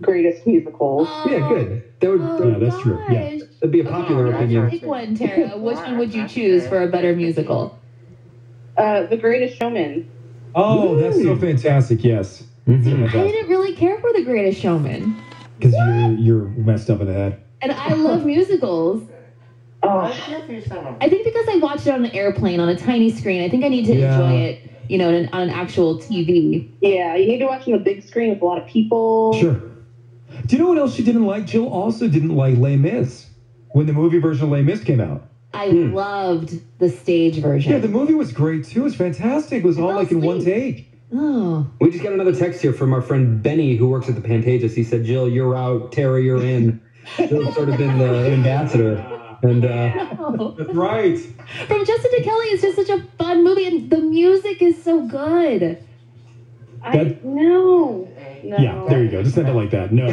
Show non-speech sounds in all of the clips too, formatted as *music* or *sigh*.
greatest musicals. Yeah, good. That would Oh, Yeah, that's true. Yeah. gosh. that'd be a popular Okay, opinion. Pick one, Tara. Which one would you choose for a better musical? Uh, the Greatest Showman. Oh, that's so fantastic. Yes. Mhm. I didn't really care for The Greatest Showman, Because you're you're messed up in the head. and I love musicals. *laughs* Oh, I think because I watched it on an airplane on a tiny screen, I think I need to Yeah. enjoy it, you know, on an, on an actual TV. yeah. You need to watch it on the big screen with a lot of people. Sure. Do you know what else she didn't like? Jill also didn't like Les Mis when the movie version of Les Mis came out. I Hmm. loved the stage version. Yeah, the movie was great too. It was fantastic. It was all fell like in one take. oh, We just got another text here from our friend Benny, who works at the Pantages. He said, "Jill, you're out. Terry, you're in." Jill's sort of been the *laughs* ambassador, and uh, no. That's right. From Justin to Kelly is just such a fun movie, and the music is so good. I That- no. No. Yeah, there you go. Just end it like that. No.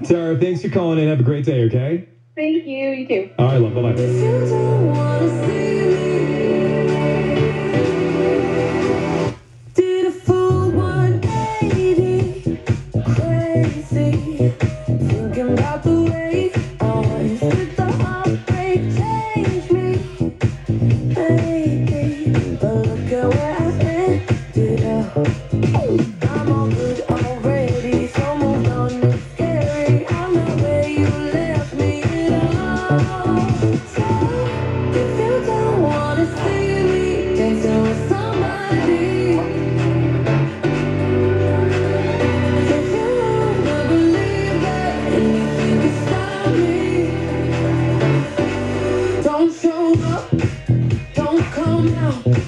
*laughs* Tara, thanks for calling in. Have a great day, okay? Thank you. You too. All right, love. Bye bye. Don't show up, don't come out,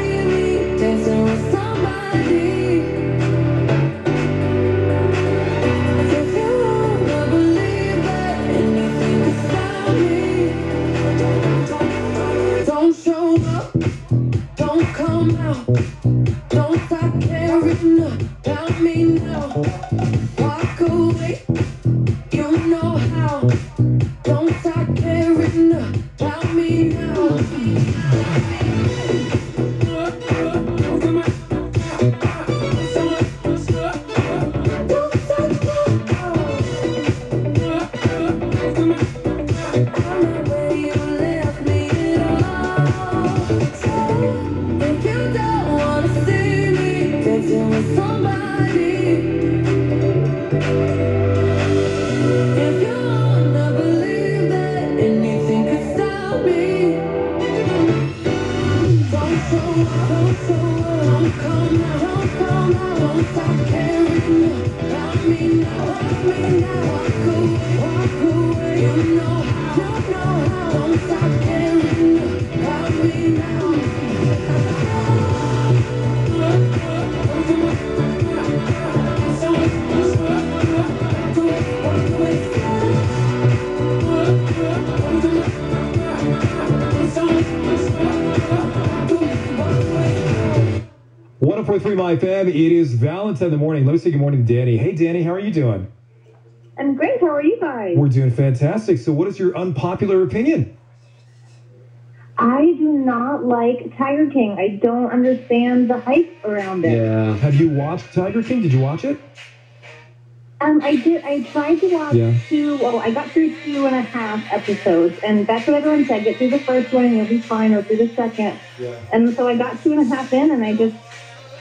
about me now. 1043 My FM. It is Valentine in the morning. Let me say good morning to Danny. Hey, Danny, how are you doing? I'm great. How are you guys? We're doing fantastic. So, what is your unpopular opinion? I do not like Tiger King. I don't understand the hype around it. yeah, Have you watched Tiger King? Did you watch it? Um, I did. I tried to watch Yeah. two. Well, I got through two and a half episodes, and that's what everyone said. Get through the first one, and you'll be fine, or through the second. Yeah. And so I got two and a half in, and I just,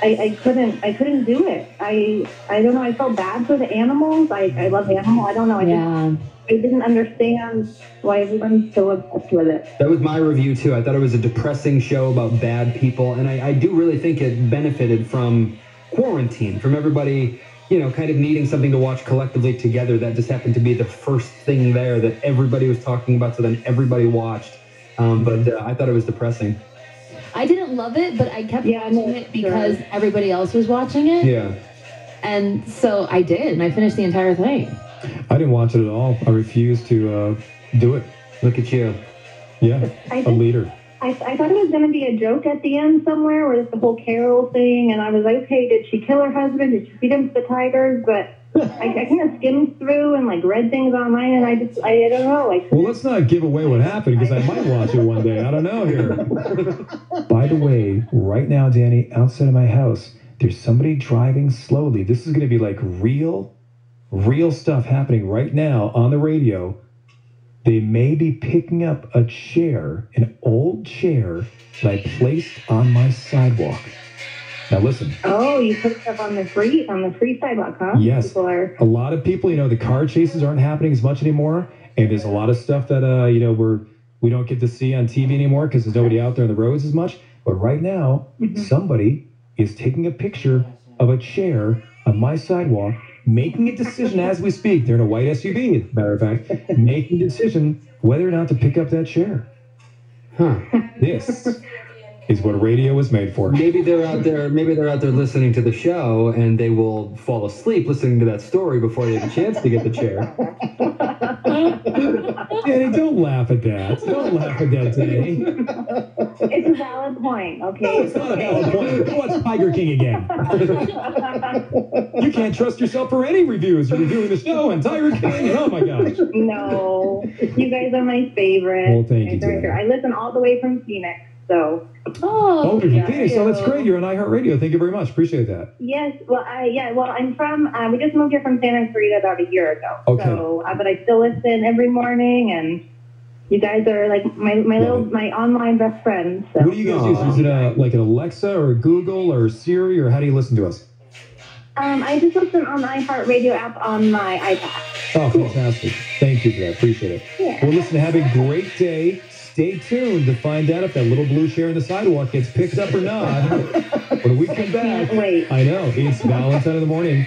I, I couldn't, I couldn't do it. I, I don't know. I felt bad for the animals. I, I love animals. I don't know. I just, Yeah. I didn't understand why everyone's so obsessed with it. that was my review too. I thought it was a depressing show about bad people, and I, I do really think it benefited from quarantine, from everybody you know, kind of needing something to watch collectively together. That just happened to be the first thing there that everybody was talking about. So then everybody watched. Um, but uh, I thought it was depressing. I love it, but I kept Yeah, watching no, it because sure. everybody else was watching it. Yeah. And so I did, and I finished the entire thing. I didn't watch it at all. I refused to uh, do it. Look at you. Yeah, I a think leader. I, I thought it was going to be a joke at the end somewhere, where it's the whole Carol thing, and I was like, okay, did she kill her husband? Did she feed him to the tigers? But I, I kind of skimmed through and like read things online, and I just I, I don't know, like Well, let's not give away what happened because I might watch it one day. I don't know here. *laughs* By the way, right now, Danny, outside of my house, there's somebody driving slowly. This is going to be like real, real stuff happening right now on the radio. They may be picking up a chair, an old chair that I placed on my sidewalk. Now, listen. oh, you put stuff on the free on the free sidewalk, huh? Yes. People are a lot of people, you know, the car chases aren't happening as much anymore, and there's a lot of stuff that uh, you know, we're we don't get to see on TV anymore because there's nobody out there on the roads as much. But right now, somebody is taking a picture of a chair on my sidewalk, making a decision as we speak. They're in a white SUV, as a matter of fact, *laughs* making a decision whether or not to pick up that chair. Huh. This is what radio was made for. Maybe they're out there. Maybe they're out there listening to the show, and they will fall asleep listening to that story before they have a chance to get the chair. Danny, don't laugh at that. Don't laugh at that, Danny. it's a valid point, okay? No, it's not a valid point. Go watch Tiger King again. You can't trust yourself for any reviews. You're reviewing the show and Tiger King, and oh my gosh. no, you guys are my favorite. Well, thank you, I. I listen all the way from Phoenix, so Oh, Oh, you're from Phoenix. Oh, that's great. You're on iHeartRadio. Thank you very much. Appreciate that. yes. Well, I yeah. Well, I'm from. Uh, we just moved here from Santa Clarita about a year ago. Okay. So, uh, but I still listen every morning, and you guys are like my my little my online best friends. So. What do you guys use? Is it a, like an Alexa or Google or Siri, or how do you listen to us? Um, I just listen on the iHeartRadio app on my iPad. Oh, fantastic. Thank you for that. Appreciate it. Yeah. Well, listen, have a great day. Stay tuned to find out if that little blue chair in the sidewalk gets picked up or not. when we come back, *laughs* wait. I know, it's Valentine in the morning.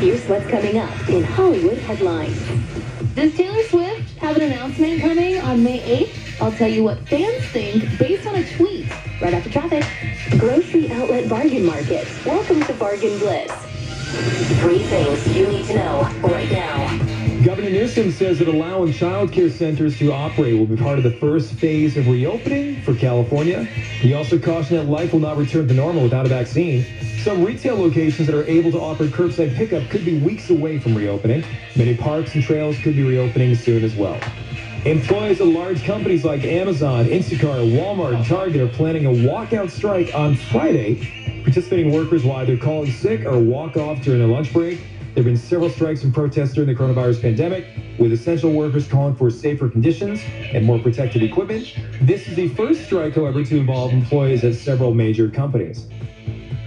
Here's what's coming up in Hollywood headlines. Does Taylor Swift have an announcement coming on May 8th? I'll tell you what fans think based on a tweet right after traffic. Grocery outlet bargain market. Welcome to Bargain Bliss. Three things you need to know right now. Governor Newsom says that allowing child care centers to operate will be part of the first phase of reopening for California. He also cautioned that life will not return to normal without a vaccine. Some retail locations that are able to offer curbside pickup could be weeks away from reopening. Many parks and trails could be reopening soon as well. Employees of large companies like Amazon, Instacart, Walmart, and Target are planning a walkout strike on Friday. Participating workers will either call in sick or walk off during their lunch break. There have been several strikes and protests during the coronavirus pandemic, with essential workers calling for safer conditions and more protective equipment. This is the first strike, however, to involve employees at several major companies.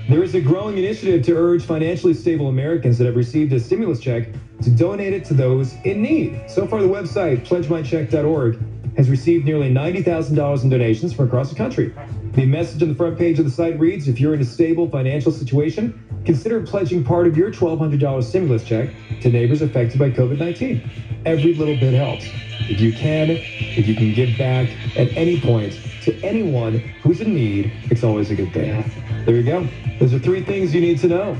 There is a growing initiative to urge financially stable Americans that have received a stimulus check to donate it to those in need. So far, the website, pledgemycheck.org, has received nearly $90,000 in donations from across the country. The message on the front page of the site reads If you're in a stable financial situation, consider pledging part of your $1,200 stimulus check to neighbors affected by COVID 19. Every little bit helps. If you can, if you can give back at any point to anyone who's in need, it's always a good thing. There you go. Those are three things you need to know.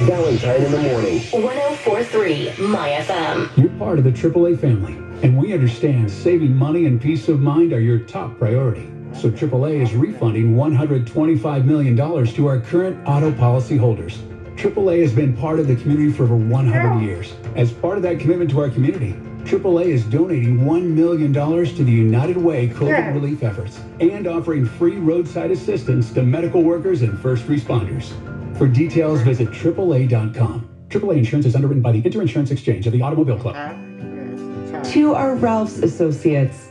Valentine in the morning. 1043 My FM. You're part of the AAA family, and we understand saving money and peace of mind are your top priority. So AAA is refunding $125 million to our current auto policy holders. AAA has been part of the community for over 100 years. As part of that commitment to our community, AAA is donating $1 million to the United Way COVID relief efforts and offering free roadside assistance to medical workers and first responders. For details, visit AAA.com. AAA Insurance is underwritten by the Interinsurance Exchange of the Automobile Club. To our Ralph's associates,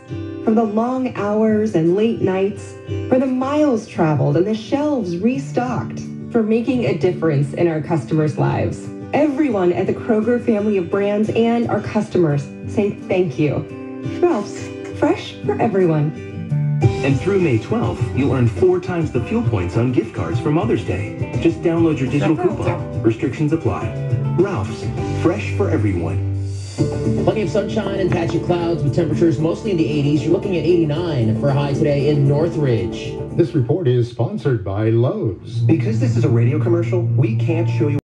for the long hours and late nights, for the miles traveled and the shelves restocked, for making a difference in our customers' lives. Everyone at the Kroger family of brands and our customers say thank you. Ralph's, fresh for everyone. And through May 12th, you'll earn four times the fuel points on gift cards for Mother's Day. Just download your digital coupon. Restrictions apply. Ralph's, fresh for everyone. Plenty of sunshine and patchy clouds with temperatures mostly in the 80s. You're looking at 89 for a high today in Northridge. This report is sponsored by Lowe's. Because this is a radio commercial, we can't show you